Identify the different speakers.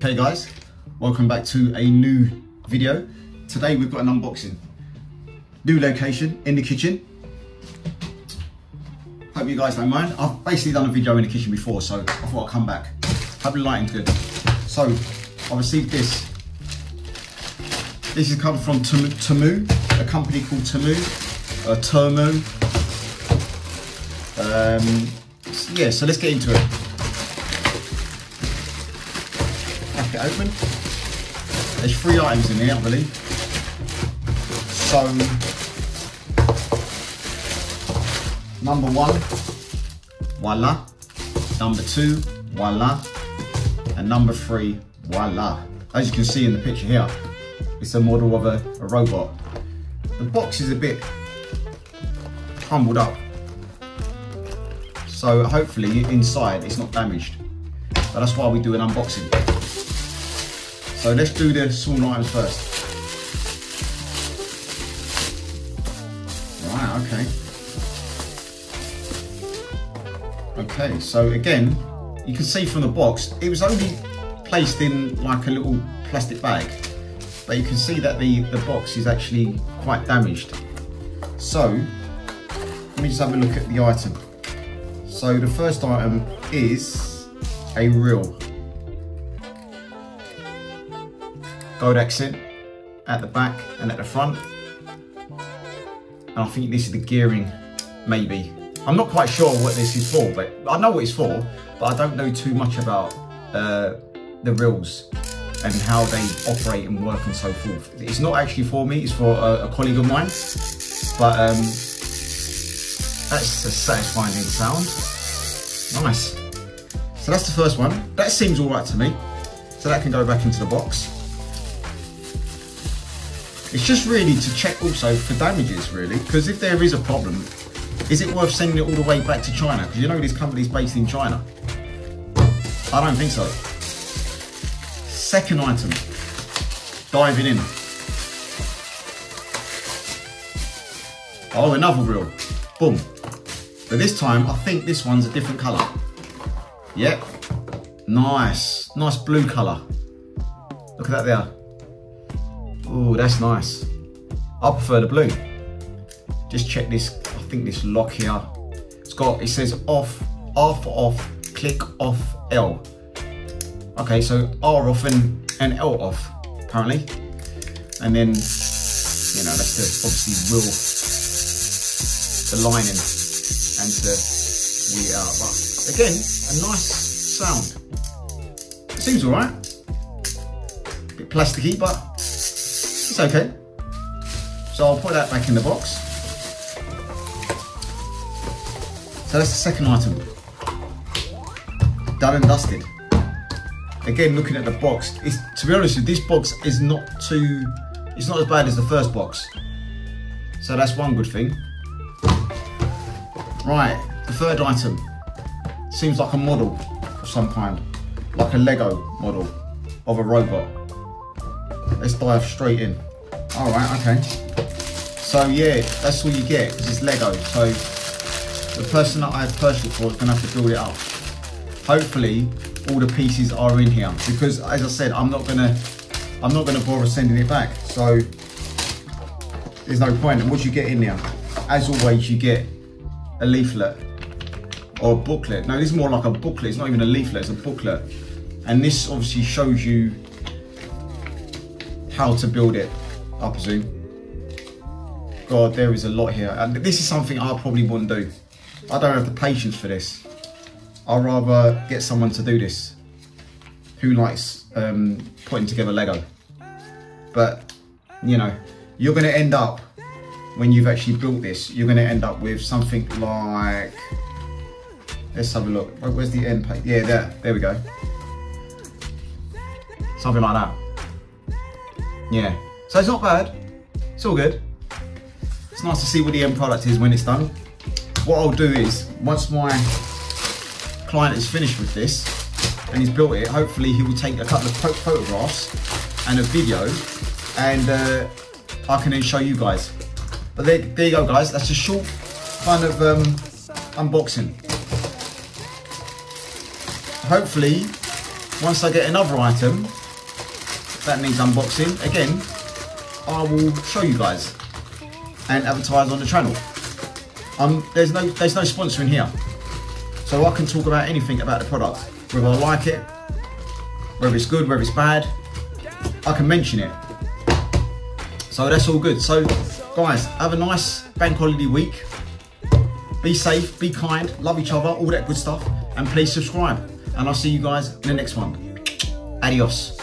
Speaker 1: Hey guys, welcome back to a new video. Today we've got an unboxing. New location in the kitchen. Hope you guys don't mind. I've basically done a video in the kitchen before, so I thought I'd come back. Hope the lighting's good. So, I received this. This has come from Tamu, a company called Tamu, uh, Temu. Um, yeah, so let's get into it. Open. There's three items in here, I believe. So, number one, voila. Number two, voila. And number three, voila. As you can see in the picture here, it's a model of a, a robot. The box is a bit crumbled up. So hopefully inside it's not damaged. But that's why we do an unboxing. So let's do the small items first. Right, okay. Okay, so again, you can see from the box, it was only placed in like a little plastic bag but you can see that the, the box is actually quite damaged. So, let me just have a look at the item. So the first item is a reel. Gold accent at the back and at the front. And I think this is the gearing, maybe. I'm not quite sure what this is for, but I know what it's for, but I don't know too much about uh, the reels and how they operate and work and so forth. It's not actually for me, it's for a, a colleague of mine, but um, that's a satisfying sound. Nice. So that's the first one. That seems all right to me. So that can go back into the box. It's just really to check also for damages really, because if there is a problem, is it worth sending it all the way back to China? Because you know this company's based in China. I don't think so. Second item, diving in. Oh, another reel. Boom. But this time, I think this one's a different colour. Yep. Nice. Nice blue colour. Look at that there. Oh, that's nice. I prefer the blue. Just check this, I think this lock here. It's got, it says off, off, off, click off L. Okay, so R off and, and L off, apparently. And then, you know, that's obviously will the lining and wheel it out. But again, a nice sound. It seems all right. Bit plasticky, but okay. So I'll put that back in the box. So that's the second item. Done and dusted again, looking at the box, it's, to be honest with you, this box is not too, it's not as bad as the first box. So that's one good thing. Right, the third item. Seems like a model of some kind. Like a Lego model of a robot. Let's dive straight in. All right, okay. So yeah, that's all you get because it's Lego. So the person that I have purchased for is gonna have to build it up. Hopefully all the pieces are in here because as I said I'm not gonna I'm not gonna bother sending it back so there's no point. and what you get in there as always you get a leaflet or a booklet now this is more like a booklet it's not even a leaflet it's a booklet and this obviously shows you how to build it I presume God there is a lot here and this is something I probably wouldn't do I don't have the patience for this I'd rather get someone to do this who likes um, putting together Lego. But, you know, you're going to end up, when you've actually built this, you're going to end up with something like, let's have a look. Where's the end page? Yeah, there, there we go. Something like that. Yeah, so it's not bad. It's all good. It's nice to see what the end product is when it's done. What I'll do is, once my client is finished with this and he's built it, hopefully he will take a couple of photographs and a video and uh, I can then show you guys. But there, there you go guys, that's a short kind of um, unboxing. Hopefully once I get another item that needs unboxing, again, I will show you guys and advertise on the channel. Um, there's no there's no sponsoring here, so I can talk about anything about the product, whether I like it, whether it's good, whether it's bad. I can mention it. So that's all good. So guys, have a nice bank holiday week. Be safe, be kind, love each other, all that good stuff, and please subscribe. And I'll see you guys in the next one. Adios.